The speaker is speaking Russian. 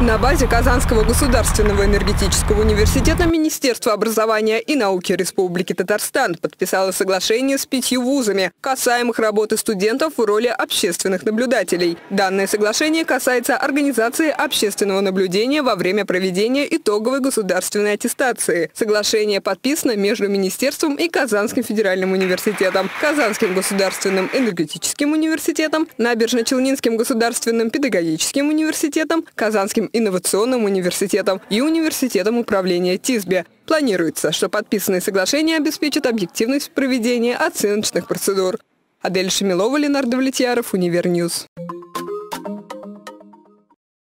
На базе Казанского государственного энергетического университета Министерство образования и науки Республики Татарстан подписало соглашение с пятью вузами, касаемых работы студентов в роли общественных наблюдателей. Данное соглашение касается организации общественного наблюдения во время проведения итоговой государственной аттестации. Соглашение подписано между Министерством и Казанским федеральным университетом, Казанским государственным энергетическим университетом, Набережно-Челнинским государственным педагогическим университетом, Казанским инновационным университетом и университетом управления ТИСБе. Планируется, что подписанные соглашения обеспечат объективность проведения оценочных процедур. Адель Шамилова, Ленардо Влетьяров, Универньюз.